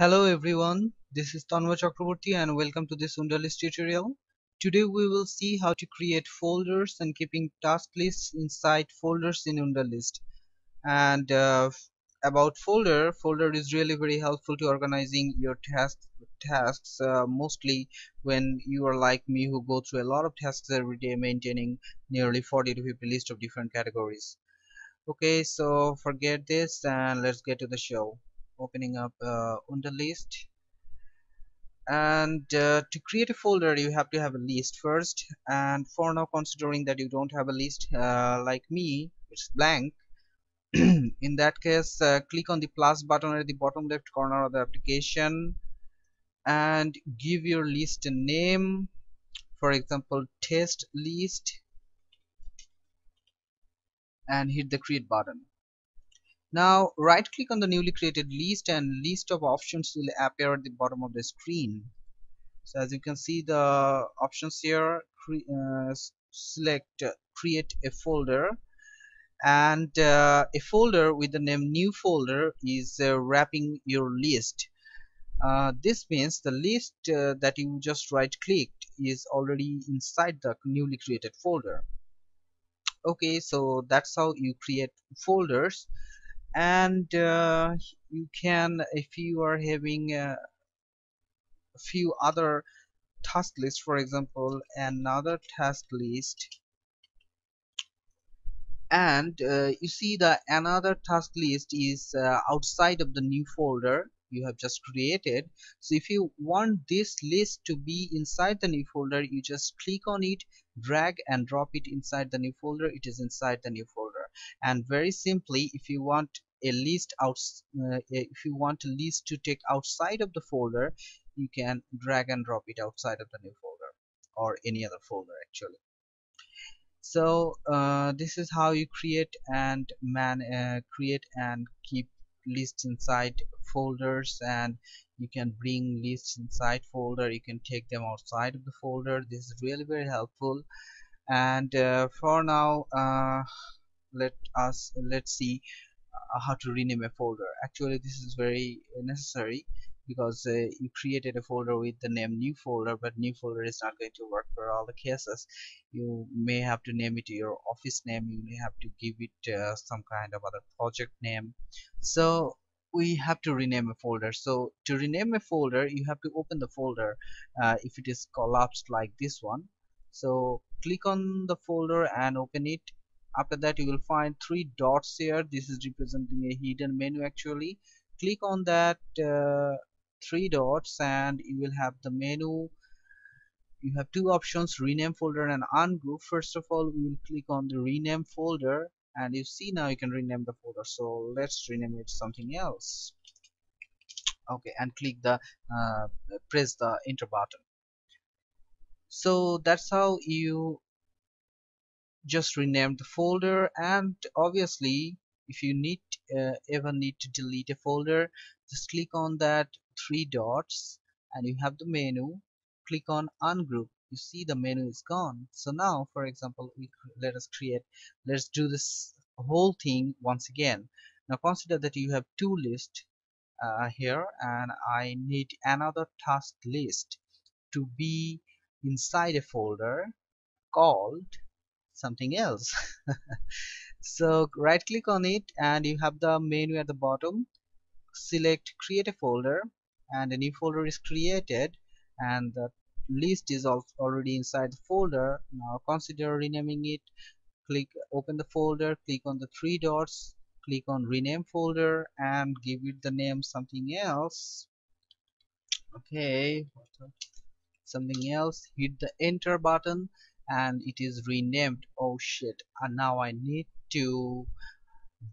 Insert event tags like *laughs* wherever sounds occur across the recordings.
Hello everyone, this is Tanwa Chakraborty and welcome to this Wunderlist tutorial. Today we will see how to create folders and keeping task lists inside folders in Wunderlist. And uh, about folder, folder is really very helpful to organizing your tasks tasks uh, mostly when you are like me who go through a lot of tasks every day maintaining nearly 40 to 50 list of different categories okay so forget this and let's get to the show opening up uh, Wunderlist and uh, to create a folder you have to have a list first. And for now considering that you don't have a list uh, like me it's blank. *clears throat* In that case uh, click on the plus button at the bottom left corner of the application and give your list a name. For example test list and hit the create button now right click on the newly created list and list of options will appear at the bottom of the screen. So as you can see the options here uh, select uh, create a folder and uh, a folder with the name new folder is uh, wrapping your list. Uh, this means the list uh, that you just right clicked is already inside the newly created folder okay so that's how you create folders and uh, you can if you are having a few other task list for example another task list. And uh, you see that another task list is uh, outside of the new folder you have just created. So if you want this list to be inside the new folder you just click on it drag and drop it inside the new folder. It is inside the new folder and very simply if you want a list out uh, if you want a list to take outside of the folder you can drag and drop it outside of the new folder or any other folder actually. So uh, this is how you create and man uh, create and keep lists inside folders. And you can bring lists inside folder. You can take them outside of the folder. This is really very helpful. And uh, for now uh, let us let's see uh, how to rename a folder. Actually this is very necessary because uh, you created a folder with the name new folder but new folder is not going to work for all the cases. You may have to name it your office name. You may have to give it uh, some kind of other project name. So we have to rename a folder. So to rename a folder you have to open the folder uh, if it is collapsed like this one. So click on the folder and open it after that you will find three dots here. This is representing a hidden menu actually. Click on that uh, three dots and you will have the menu. You have two options rename folder and ungroup. First of all we will click on the rename folder and you see now you can rename the folder. So let's rename it something else. Okay and click the uh, press the enter button. So that's how you just rename the folder and obviously if you need uh, ever need to delete a folder just click on that three dots and you have the menu. Click on ungroup. You see the menu is gone. So now for example we let us create let's do this whole thing once again. Now consider that you have two lists uh, here and I need another task list to be inside a folder called something else. *laughs* So right click on it and you have the menu at the bottom. Select create a folder and a new folder is created and the list is already inside the folder. Now consider renaming it. Click open the folder click on the three dots click on rename folder and give it the name something else. Okay something else. Hit the enter button and it is renamed oh shit and now I need to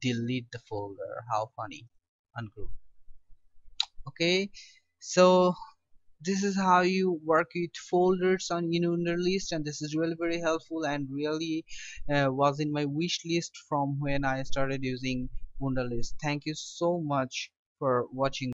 delete the folder. How funny. Ungroup okay so this is how you work with folders on in Wunderlist and this is really very helpful and really uh, was in my wish list from when I started using Wunderlist. Thank you so much for watching